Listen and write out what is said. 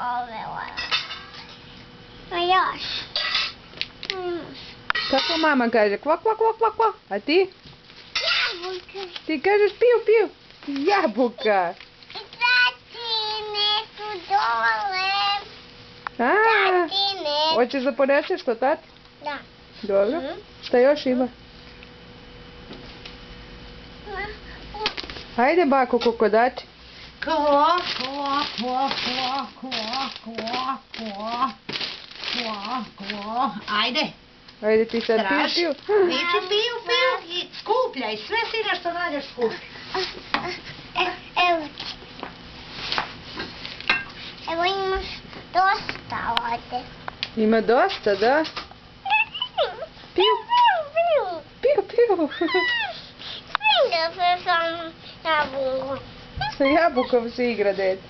ove. Ma još. Kako mama kaže? Kvak, kvak, kvak, kvak, kvak. A ti? Jabuke. Ti kažeš piu, piu. Jabuka. Tatine su dole. A, Tatine. hoćeš da poneseš to, tat? Da. Dobro. Mhm. Šta još ima? Hajde, bako kokodači. Kvo, kvo, kvo, kvo, kvo, kvo, kvo, kvo, kvo. Ajde, Hajde ti sad piu, traži. piu. Viči piju, piju i skupljaj sve sine što nađeš skupi. E, evo ti. Evo imaš dosta ovdje. Ima dosta, da? Piju, piju, piju. Da se sam jabuku. Så jag bokar sig gradet.